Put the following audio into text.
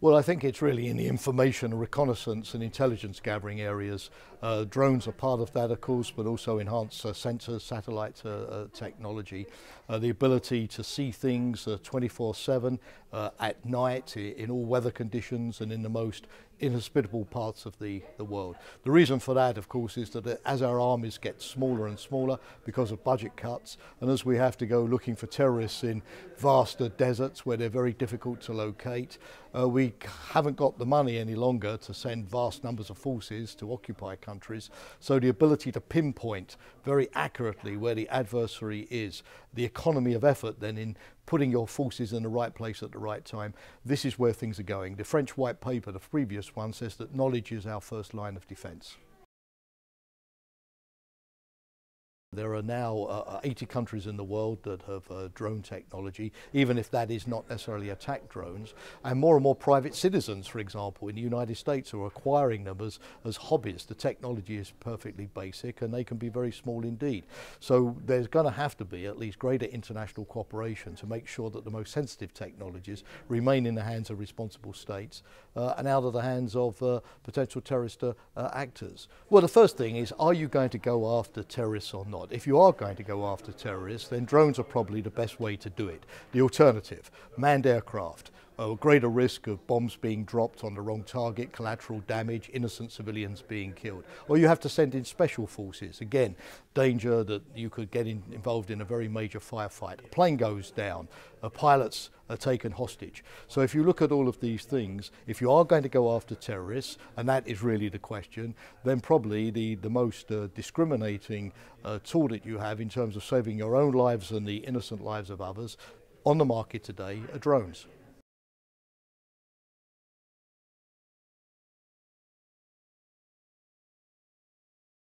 Well, I think it's really in the information, reconnaissance and intelligence gathering areas. Uh, drones are part of that, of course, but also enhanced uh, sensors, satellite uh, uh technology, uh, the ability to see things 24-7 uh, at night in all weather conditions and in the most inhospitable parts of the, the world. The reason for that, of course, is that as our armies get smaller and smaller because of budget cuts, and as we have to go looking for terrorists in vaster deserts where they're very difficult to locate, we haven't got the money any longer to send vast numbers of forces to occupy countries. So the ability to pinpoint very accurately where the adversary is, the economy of effort then in putting your forces in the right place at the right time, this is where things are going. The French white paper, the previous one, says that knowledge is our first line of defence. There are now uh, uh 80 countries in the world that have uh, drone technology, even if that is not necessarily attack drones. And more and more private citizens, for example, in the United States are acquiring them as, as hobbies. The technology is perfectly basic and they can be very small indeed. So there's going to have to be at least greater international cooperation to make sure that the most sensitive technologies remain in the hands of responsible states uh, and out of the hands of uh, potential terrorist uh, actors. Well, the first thing is, are you going to go after terrorists or not? If you are going to go after terrorists, then drones are probably the best way to do it. The alternative, manned aircraft, a greater risk of bombs being dropped on the wrong target, collateral damage, innocent civilians being killed. Or you have to send in special forces. Again, danger that you could get in, involved in a very major firefight. A plane goes down, a pilot's are taken hostage. So if you look at all of these things, if you are going to go after terrorists, and that is really the question, then probably the, the most uh, discriminating uh, tool that you have in terms of saving your own lives and the innocent lives of others on the market today are drones.